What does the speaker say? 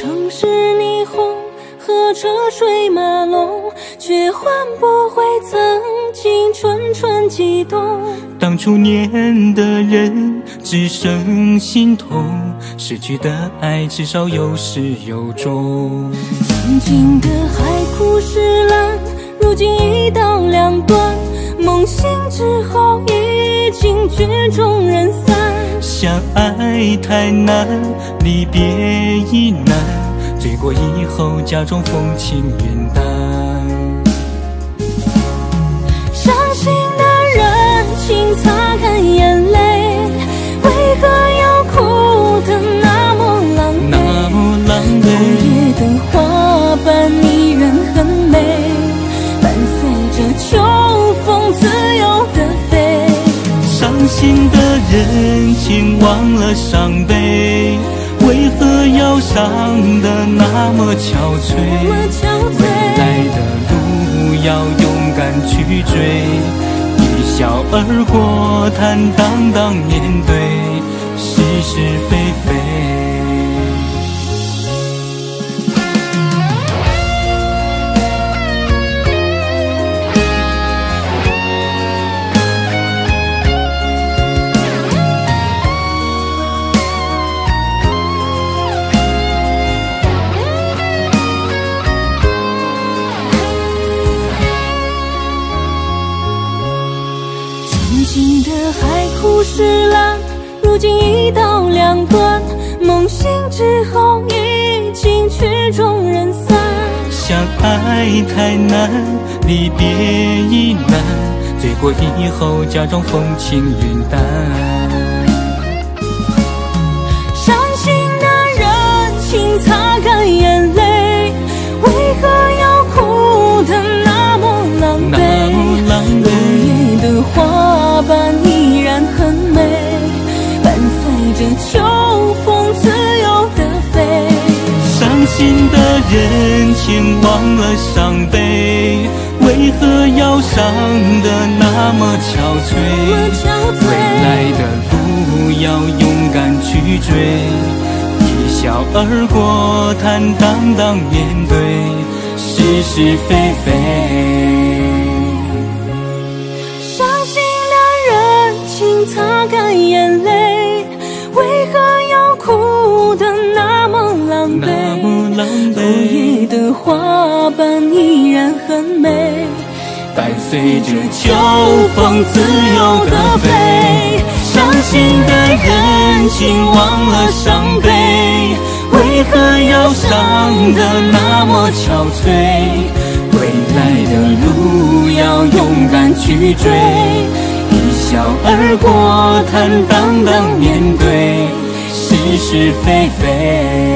城市霓虹和车水马龙，却换不回曾经蠢蠢悸动。当初念的人只剩心痛，失去的爱至少有始有终。曾经的海枯石烂，如今一刀两断，梦醒之后已经曲终人散。相爱太难，离别亦难。过以后，假装风轻云淡。伤心的人，请擦干眼泪，为何要哭得那么狼狈？那么狼狈。冬夜的花瓣依然很美，伴随着秋风自由的飞。伤心的人，请忘了伤悲，为何要伤得那么憔悴？未来的路要勇敢去追，一笑而过，坦荡荡面对是是非非。海枯石烂，如今一刀两断。梦醒之后，已经曲终人散。相爱太难，离别亦难，醉过以后，假装风轻云淡。心的人，请忘了伤悲，为何要伤得那么憔悴？未来的路要勇敢去追，一笑而过，坦荡荡面对是是非非。花瓣依然很美，伴随着秋风自由的飞。伤心的人，请忘了伤悲，为何要伤得那么憔悴？未来的路要勇敢去追，一笑而过，坦荡荡面对是是非非。